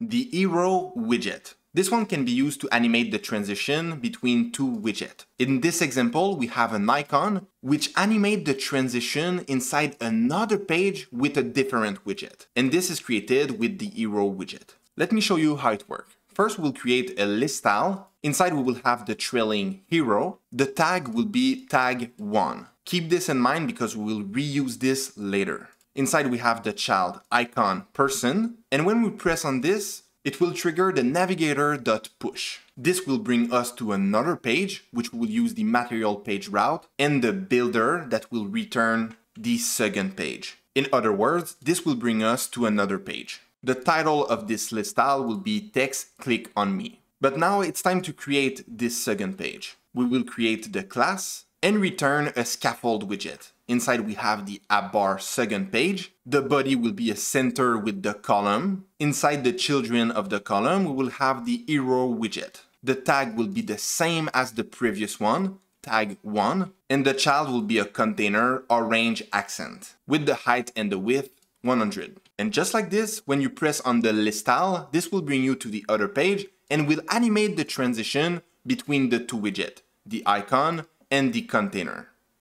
the hero widget. This one can be used to animate the transition between two widgets. In this example, we have an icon which animate the transition inside another page with a different widget. And this is created with the hero widget. Let me show you how it works. First, we'll create a list tile. Inside, we will have the trailing hero. The tag will be tag one. Keep this in mind because we will reuse this later. Inside, we have the child icon person. And when we press on this, it will trigger the navigator.push. This will bring us to another page, which will use the material page route, and the builder that will return the second page. In other words, this will bring us to another page. The title of this list tile will be text click on me. But now it's time to create this second page. We will create the class and return a scaffold widget. Inside we have the app bar second page. The body will be a center with the column. Inside the children of the column, we will have the hero widget. The tag will be the same as the previous one, tag 1, and the child will be a container orange accent, with the height and the width 100. And just like this, when you press on the list tile, this will bring you to the other page and will animate the transition between the two widgets, the icon and the container.